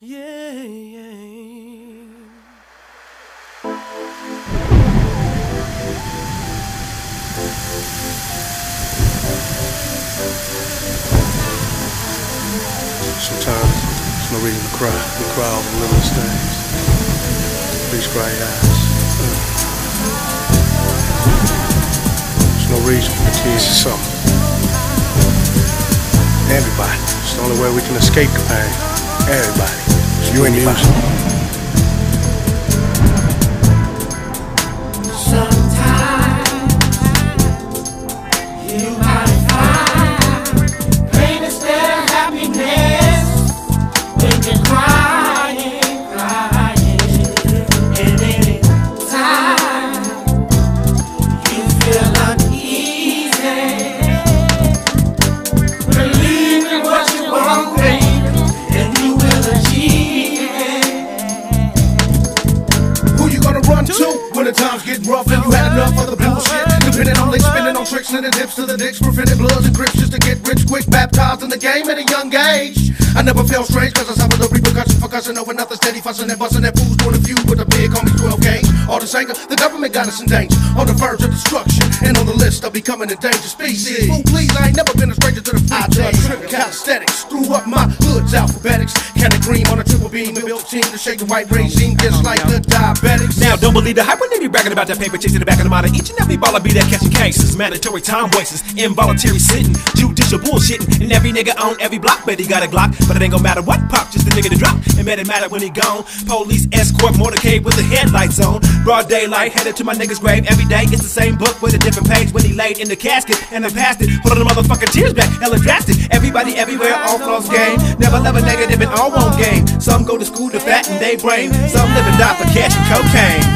Yeah, yeah. Sometimes there's no reason to cry. We cry over the littlest things. Cry your eyes. There's no reason for the tears to suffer. Everybody. It's the only way we can escape the pain. Everybody. You anybody. Get and you had enough of the bullshit. Depending on they spending on tricks and the dips to the dicks, preventing bloods and Crips just to get rich quick. Baptized in the game at a young age. I never felt strange cause I suffered the repercussions for cussing over nothing steady fussing and busting that fools doing a few with a big homie 12 gauge. All this anger, the government got us in danger. On the verge of destruction and on the list of becoming a endangered species. Ooh, please, I ain't never been a stranger to the free I done trip calisthenics, threw up my hood's alphabetics. Can of cream on a triple beam, built team to shake the white regime just like the diabetics. Don't believe the hype when they be bragging about that paper chase in the back of the mind of each and every baller be that catching cases. Mandatory time wasters, involuntary sitting, judicial bullshitting. And every nigga on every block, bet he got a Glock. But it ain't gonna matter what pop, just a nigga to drop. And bet it matter when he gone. Police escort motorcade with the headlights on. Broad daylight, headed to my nigga's grave every day. It's the same book with a different page when he laid in the casket. And I passed it, put on the motherfucking tears back, hella drastic. Everybody everywhere, all floss game. Never love a negative and all won't game. Some go to school to fatten they brain. Some live and die for cash and cocaine.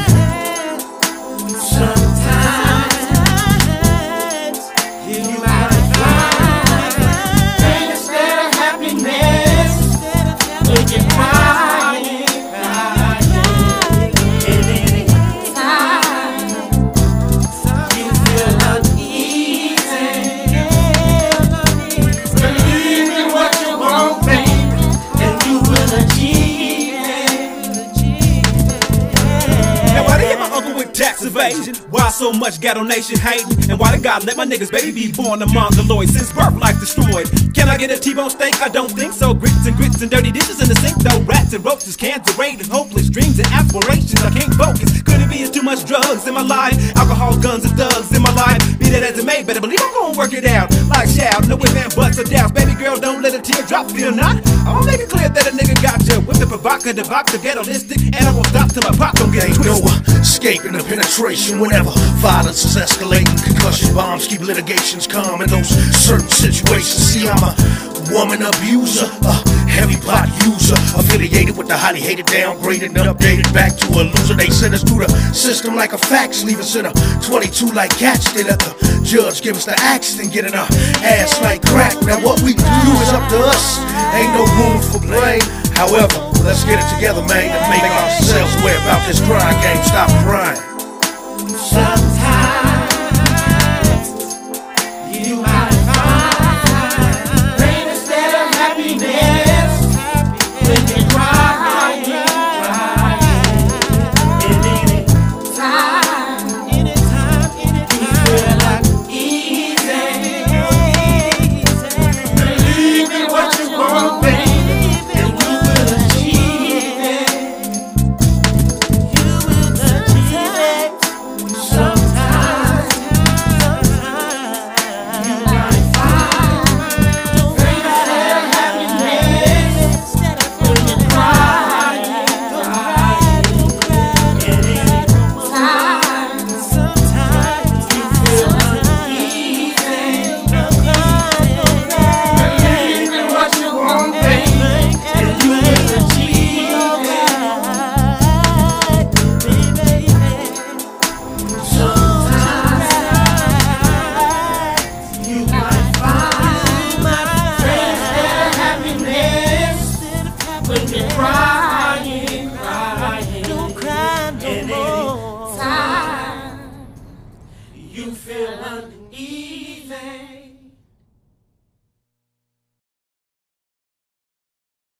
Tax evasion. Why so much ghetto nation hating? And why the God let my niggas baby born a mongoloid since birth life destroyed? Can I get a T-bone steak? I don't think so. Grits and grits and dirty dishes in the sink though. Rats and roaches, cans of rain and hopeless dreams and aspirations. I can't focus. Could it be it's too much drugs in my life? Alcohol, guns, and thugs in my life. That may, better believe I'm gonna work it out. Like shout, no if and buts or doubts. Baby girl, don't let a tear drop. Feel not. I'ma make it clear that a nigga got you with the provocative, the ghetto-listic, and I won't stop till my pop don't get Ain't no escaping the penetration whenever violence is escalating. Concussion bombs keep litigations calm in those certain situations. See, I'm a woman abuser, a heavy pot user, affiliated with the highly hated, downgraded, and updated back to a loser. They send us through the system like a fax, leave us in a 22 like cats. They let the judge give us the axe, then get in our ass like crack. Now what we do is up to us, ain't no room for blame. However, let's get it together, man, and make ourselves aware about this crime game. Stop crying.